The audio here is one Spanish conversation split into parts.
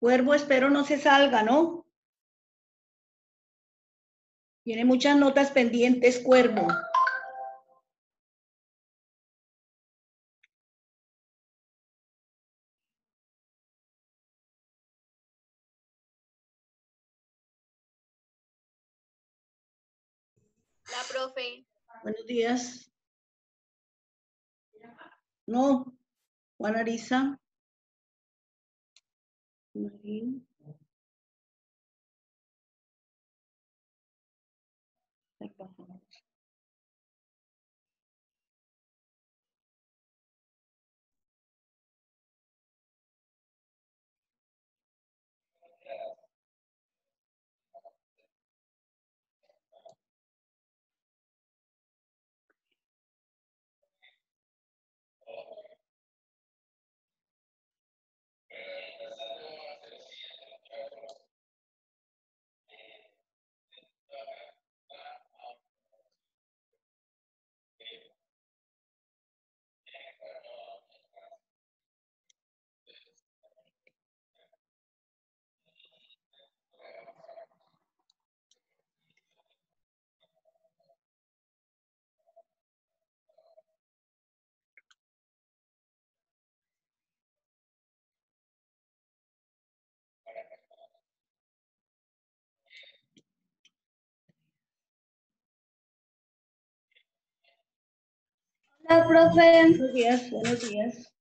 Cuervo, espero no se salga, ¿no? Tiene muchas notas pendientes, Cuervo. La profe. Buenos días. No, Juan Arisa. kemarin. Terima kasih. Hola, profe. Buenos días, buenos días.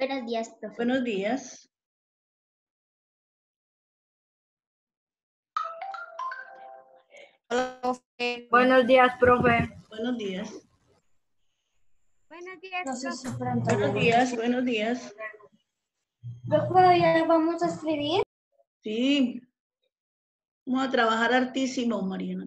Buenos días, profe. Buenos días. Profe. Buenos días, profe. Buenos días. Buenos días, profe. Buenos días, buenos días. Profe, ya vamos a escribir. Sí. Vamos a trabajar hartísimo, Mariana.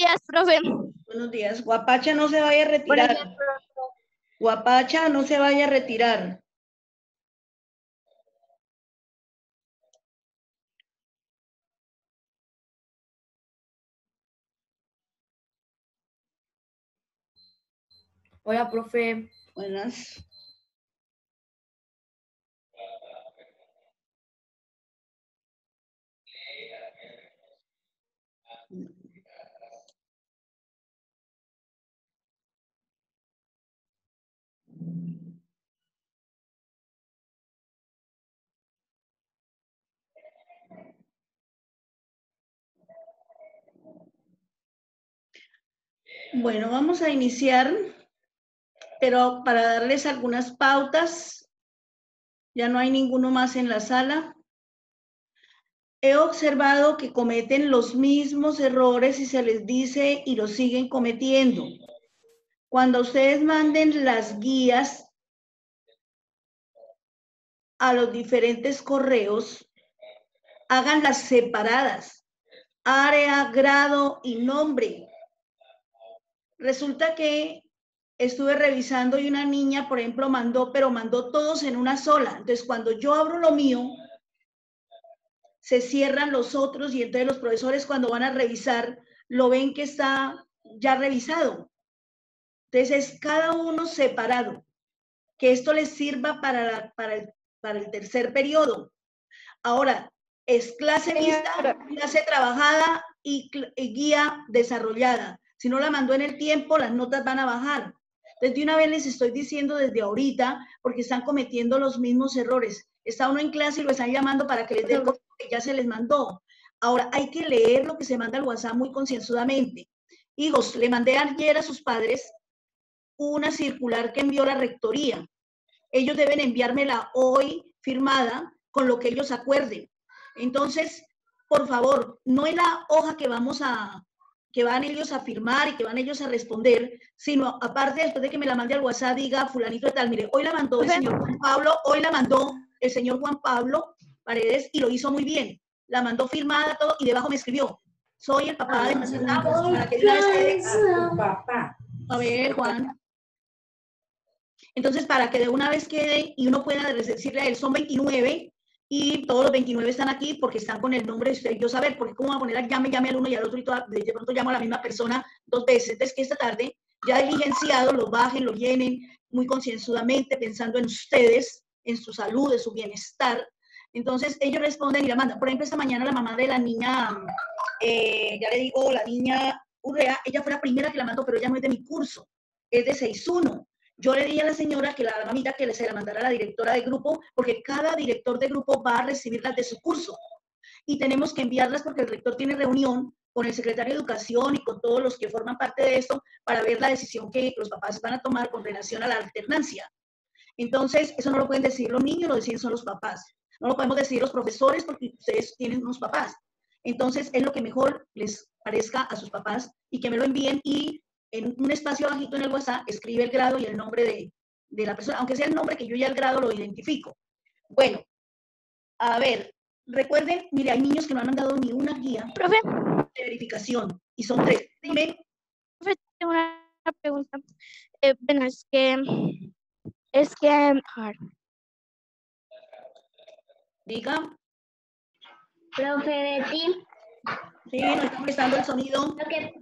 días, profe. Buenos días. Guapacha no se vaya a retirar. Guapacha no se vaya a retirar. Hola, profe. Buenas. Bueno, vamos a iniciar, pero para darles algunas pautas, ya no hay ninguno más en la sala. He observado que cometen los mismos errores y se les dice y los siguen cometiendo. Cuando ustedes manden las guías a los diferentes correos, háganlas separadas, área, grado y nombre. Resulta que estuve revisando y una niña, por ejemplo, mandó, pero mandó todos en una sola. Entonces, cuando yo abro lo mío, se cierran los otros y entonces los profesores cuando van a revisar lo ven que está ya revisado. Entonces, es cada uno separado. Que esto les sirva para, para, el, para el tercer periodo. Ahora, es clase vista, clase trabajada y, y guía desarrollada. Si no la mandó en el tiempo, las notas van a bajar. Desde una vez les estoy diciendo desde ahorita, porque están cometiendo los mismos errores. Está uno en clase y lo están llamando para que les dé el que ya se les mandó. Ahora, hay que leer lo que se manda al WhatsApp muy concienzudamente. Hijos, le mandé ayer a sus padres una circular que envió la rectoría. Ellos deben enviármela hoy firmada con lo que ellos acuerden. Entonces, por favor, no es la hoja que vamos a, que van ellos a firmar y que van ellos a responder, sino aparte después de que me la mande al WhatsApp, diga fulanito de tal, mire, hoy la mandó el señor Juan Pablo, hoy la mandó el señor Juan Pablo Paredes y lo hizo muy bien. La mandó firmada todo y debajo me escribió, soy el papá de para que una vez quede. Papá. A ver, Juan. Entonces, para que de una vez quede y uno pueda decirle a él, son 29 y todos los 29 están aquí porque están con el nombre de usted. Yo saber, porque cómo va a poner a llame, llame al uno y al otro y toda, de pronto llamo a la misma persona dos veces. Entonces, que esta tarde ya diligenciado lo bajen, lo llenen muy concienzudamente, pensando en ustedes, en su salud, en su bienestar. Entonces, ellos responden y la mandan. Por ejemplo, esta mañana la mamá de la niña, eh, ya le digo, la niña Urrea, ella fue la primera que la mandó, pero ella no es de mi curso, es de 6.1. Yo le dije a la señora que la mamita que se la mandara a la directora de grupo, porque cada director de grupo va a recibirlas de su curso. Y tenemos que enviarlas porque el rector tiene reunión con el secretario de Educación y con todos los que forman parte de esto para ver la decisión que los papás van a tomar con relación a la alternancia. Entonces, eso no lo pueden decir los niños, lo deciden son los papás. No lo podemos decir los profesores porque ustedes tienen unos papás. Entonces, es lo que mejor les parezca a sus papás y que me lo envíen y en un espacio bajito en el WhatsApp escribe el grado y el nombre de, de la persona, aunque sea el nombre que yo ya el grado lo identifico. Bueno, a ver, recuerden, mire, hay niños que no han mandado ni una guía Profe, de verificación y son tres. Dime, profe, tengo una pregunta. Eh, bueno, es que, es que, a ver, diga. Profe Betty, Sí, nos está molestando el sonido. lo que,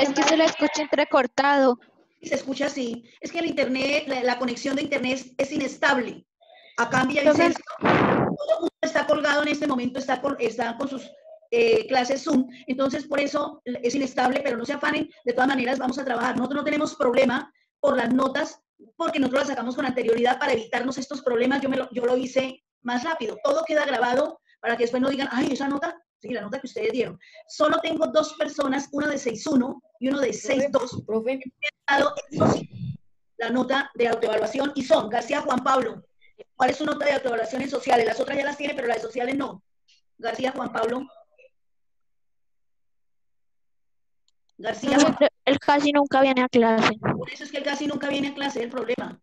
es que se lo escucha entrecortado. Se escucha así. Es que el internet, la, la conexión de internet es, es inestable. Acá en Villavicencio, todo el mundo está colgado en este momento, está, col- está con sus eh, clases Zoom. Entonces, por eso es inestable, pero no se afanen. De todas maneras, vamos a trabajar. Nosotros no tenemos problema por las notas, porque nosotros las sacamos con anterioridad para evitarnos estos problemas. Yo, me lo, yo lo hice más rápido. Todo queda grabado para que después no digan, ay, esa nota, sí, la nota que ustedes dieron. Solo tengo dos personas, una de 6.1 y uno de 6.2 Profe, la nota de autoevaluación y son García Juan Pablo. ¿Cuál es su nota de autoevaluación en sociales? Las otras ya las tiene, pero las de sociales no. García Juan Pablo. García Juan Él casi nunca viene a clase. Por eso es que él casi nunca viene a clase, es el problema.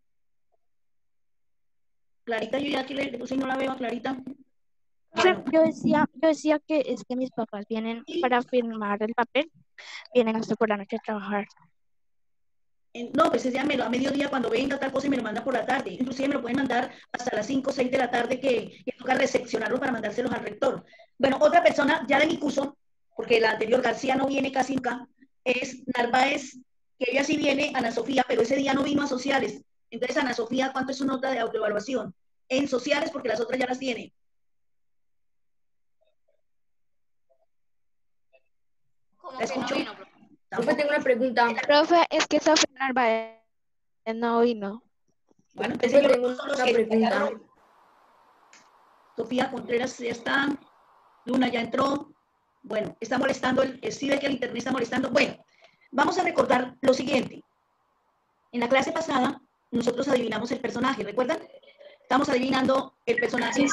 Clarita, yo ya aquí le le puse y no la veo a Clarita. Yo decía, yo decía que es que mis papás vienen para firmar el papel, vienen hasta por la noche a trabajar. no, pues ella me lo a mediodía cuando venga tal cosa y me lo manda por la tarde. Inclusive me lo pueden mandar hasta las 5 o 6 de la tarde que, que toca recepcionarlo para mandárselos al rector. Bueno, otra persona ya de mi curso, porque la anterior García no viene casi nunca, es Narváez que ella sí viene, Ana Sofía, pero ese día no vino a sociales. Entonces, Ana Sofía, ¿cuánto es su nota de autoevaluación? En sociales, porque las otras ya las tiene. ¿La que no escucho? vino, profe? Profe, tengo una pregunta. Profe, es que Sofía Narváez no vino. Bueno, entonces Profe, yo tengo una que pregunta. Sofía Contreras ya está. Luna ya entró. Bueno, está molestando, el, eh, sí ve que el internet está molestando. Bueno, vamos a recordar lo siguiente. En la clase pasada, nosotros adivinamos el personaje, ¿recuerdan? Estamos adivinando el personaje.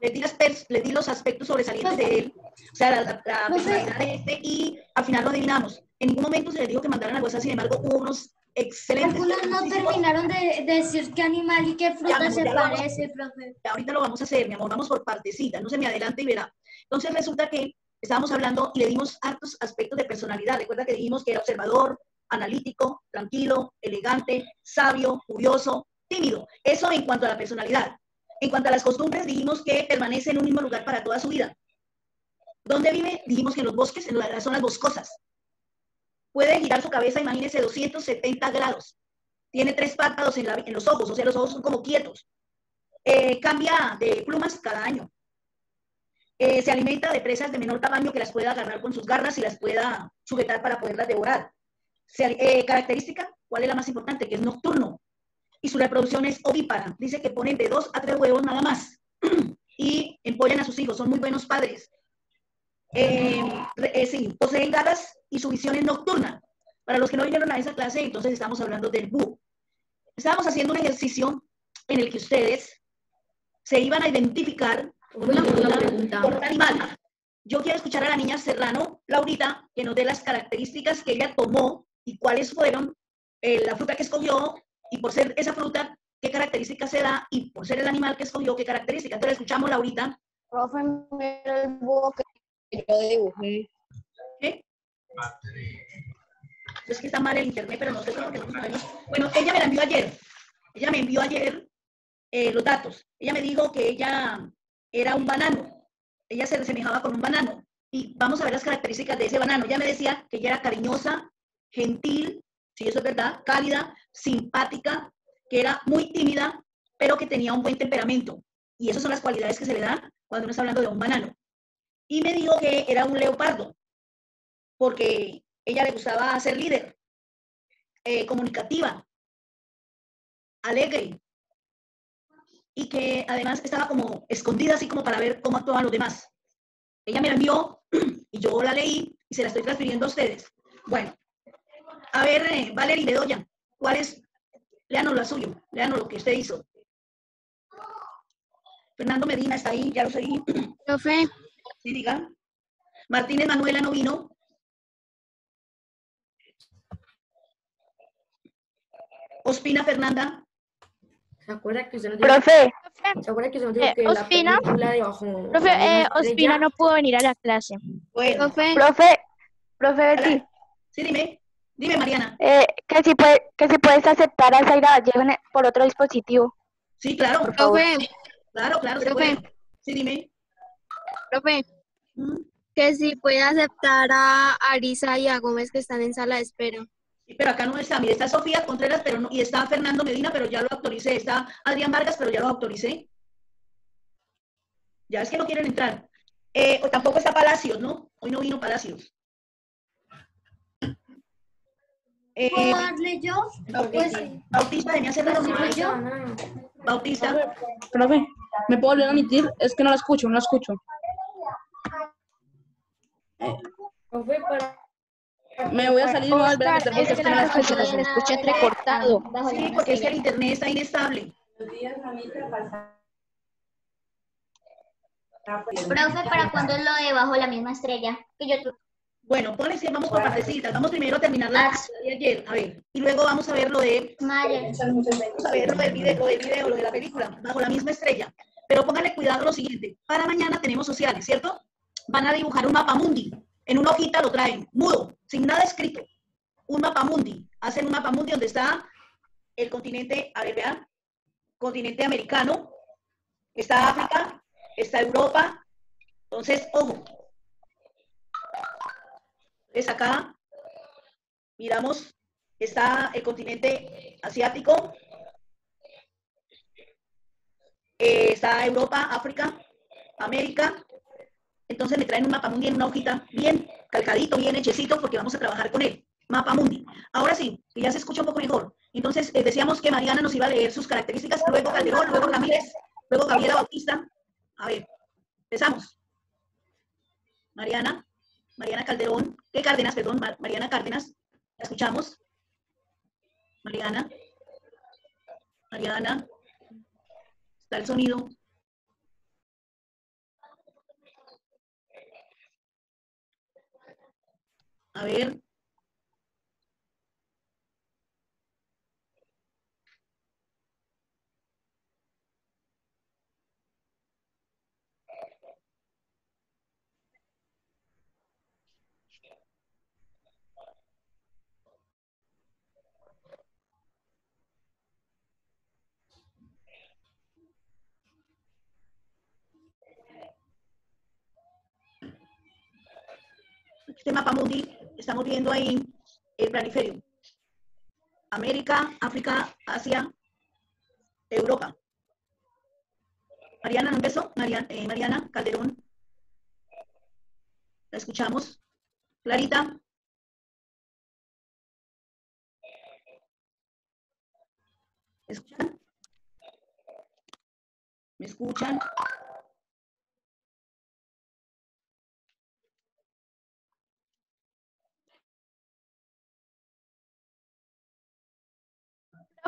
Les di, las les di los aspectos sobresalientes de él, o sea, la, la- la personalidad de este, y al final lo adivinamos. En ningún momento se les dijo que mandaran a WhatsApp, sin embargo, hubo unos excelentes. Algunos no terminaron de decir qué animal y qué fruta Ya, se ya lo vamos parece, profe. Ahorita lo vamos a hacer, mi amor, vamos por partecitas, no se me adelante y verá. Entonces resulta que estábamos hablando y le dimos hartos aspectos de personalidad. Recuerda que dijimos que era observador, analítico, tranquilo, elegante, sabio, curioso, tímido. Eso en cuanto a la personalidad. En cuanto a las costumbres, dijimos que permanece en un mismo lugar para toda su vida. ¿Dónde vive? Dijimos que en los bosques, en las zonas boscosas. Puede girar su cabeza, imagínense, 270 grados. Tiene tres párpados en, la- los ojos, o sea, los ojos son como quietos. Eh, cambia de plumas cada año. Eh, se alimenta de presas de menor tamaño que las pueda agarrar con sus garras y las pueda sujetar para poderlas devorar. Se eh, característica, ¿cuál es la más importante? Que es nocturno. Y su reproducción es ovípara. Dice que ponen de dos a tres huevos nada más. y empollan a sus hijos. Son muy buenos padres. Eh, eh, sí, poseen garras y su visión es nocturna. Para los que no vinieron a esa clase, entonces estamos hablando del búho. Estábamos haciendo un ejercicio en el que ustedes se iban a identificar tengo una por pregunta. un animal. Yo quiero escuchar a la niña Serrano, Laurita, que nos dé las características que ella tomó y cuáles fueron eh, la fruta que escogió y por ser esa fruta, qué características se da y por ser el animal que escogió, qué características. Entonces escuchamos, Laurita. Profe, mira el búho que yo dibujé. ¿Qué? Es que está mal el internet, pero no sé por qué no sabemos. Bueno, ella me la envió ayer. Ella me envió ayer eh, los datos. Ella me dijo que ella era un banano. Ella se asemejaba con un banano. Y vamos a ver las características de ese banano. Ella me decía que ella era cariñosa, gentil, si eso es verdad, cálida, simpática, que era muy tímida, pero que tenía un buen temperamento. Y esas son las cualidades que se le dan cuando uno está hablando de un banano. Y me dijo que era un leopardo, porque ella le gustaba ser líder, eh, comunicativa, alegre, y que además estaba como escondida así como para ver cómo actuaban los demás. Ella me la envió y yo la leí y se la estoy transfiriendo a ustedes. Bueno, a ver, eh, Valerie Bedoya, ¿cuál es? Léanos lo suyo, léanos lo que usted hizo. Fernando Medina está ahí, ya lo seguí. Profe, Sí, diga. Martínez Manuela no vino. Ospina Fernanda. ¿Se acuerda que usted nos dijo, Profe, ¿se acuerda que usted nos dijo Eh, que la Ospina. película de Bajo profe, la eh, Ospina no pudo venir a la clase. Bueno, Profe, profe, profe Betty, sí, dime. Dime, Mariana. eh, que si puede, que si puedes aceptar a Zaira Vallejo por otro dispositivo. Sí, claro. Por favor. profe, Claro, claro, se Profe. puede. Sí, dime. profe, Mm, que si puede aceptar a Arisa y a Gómez que están en sala de espera. sí, Pero acá no está. Mire, está Sofía Contreras, pero no, y está Fernando Medina, pero ya lo autoricé. Está Adrián Vargas, pero ya lo autoricé. Ya es que no quieren entrar. Eh, o tampoco está Palacios, ¿no? Hoy no vino Palacios. Eh, ¿Puedo darle yo? Pues. Bautista, venía a hacer la ¿Puedo yo? Bautista. Profe, ¿me puedo volver a emitir? Es que no la escucho, no la escucho. Profe, para Me voy a salir y me voy a volver a meter porque es que no la escucho. se le escucha entrecortado. Sí, porque es que el internet está inestable. Profe, ¿para cuándo es lo de bajo la misma estrella? Que yo Bueno, ponle que vamos por partecitas. Vamos primero a terminar la clase de ayer. A ver. Y luego vamos a ver lo de, vamos a ver lo del video, lo del video, lo de la película, bajo la misma estrella. Pero pónganle cuidado lo siguiente. Para mañana tenemos sociales, ¿cierto? Van a dibujar un mapa mundi. En una hojita lo traen, mudo, sin nada escrito. Un mapa mundi. Hacen un mapa mundi donde está el continente, a ver, vean, continente americano, está África, está Europa. Entonces, ojo. Es acá Miramos, está el continente asiático, eh, está Europa, África, América. Entonces me traen un mapa mundi en una hojita bien calcadito, bien hechecito, porque vamos a trabajar con él. Mapa mundi. Ahora sí, que ya se escucha un poco mejor. Entonces eh, decíamos que Mariana nos iba a leer sus características, luego Calderón, luego Ramírez, luego Gabriela Bautista. A ver, empezamos. Mariana, Mariana Calderón, ¿qué Cárdenas, perdón? Mar- Mariana Cárdenas, ¿la escuchamos? Mariana, Mariana, está el sonido. A ver. Este mapa mundi, estamos viendo ahí el planiferio. América, África, Asia, Europa. Mariana, ¿no empezó? Mariana, eh, Mariana Calderón. La escuchamos. Clarita. ¿Me escuchan? ¿Me escuchan?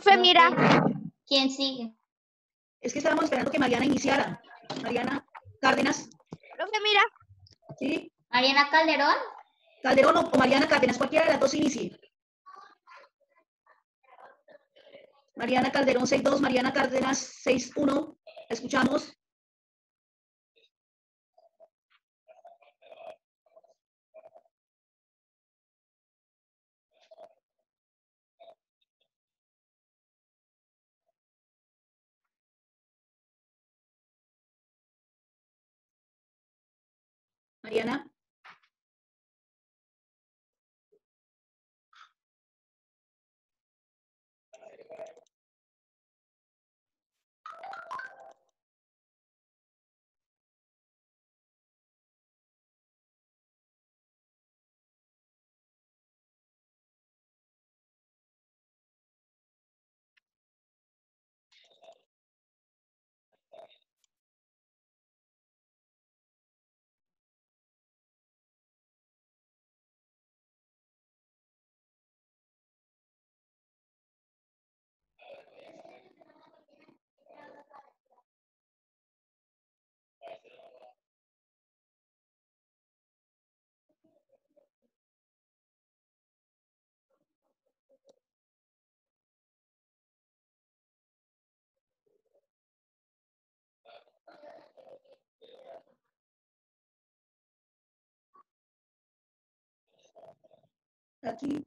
Profe, mira. ¿Quién sigue? Es que estábamos esperando que Mariana iniciara. Mariana Cárdenas, Profe, mira. ¿sí? Mariana Calderón. Calderón o, o Mariana Cárdenas, cualquiera de las dos inicie. Mariana Calderón 6-2, Mariana Cárdenas 6-1. Escuchamos. Mariana. Aquí.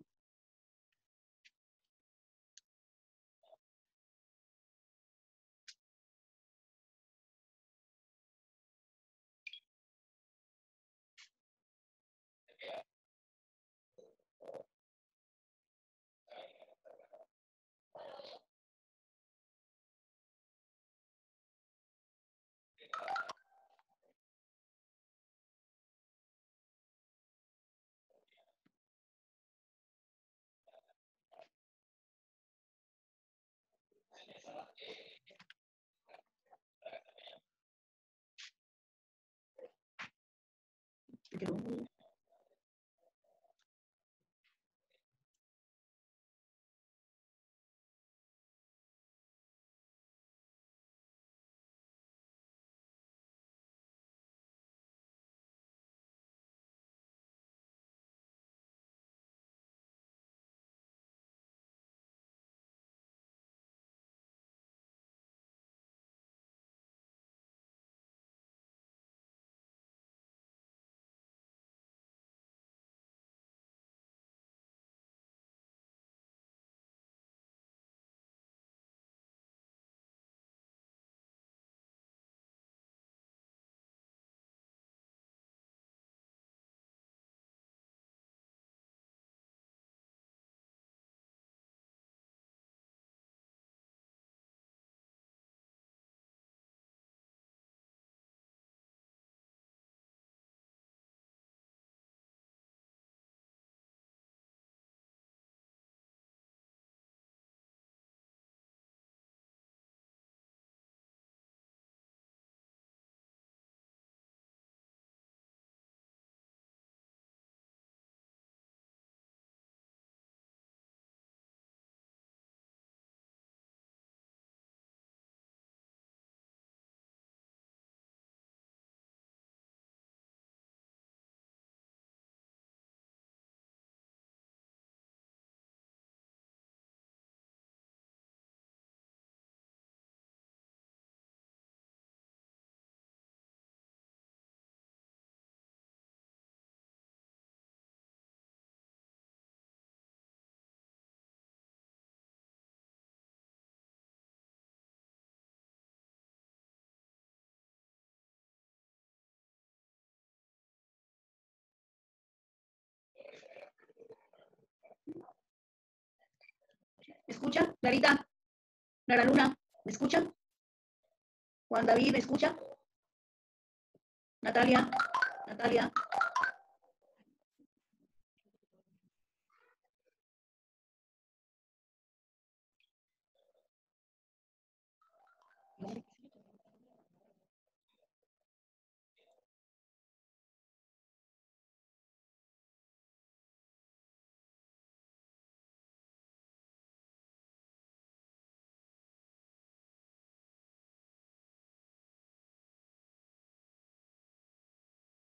¿Me escucha? Clarita. Clara Luna, ¿me escucha? Juan David, ¿me escucha? Natalia, Natalia.